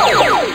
Woo!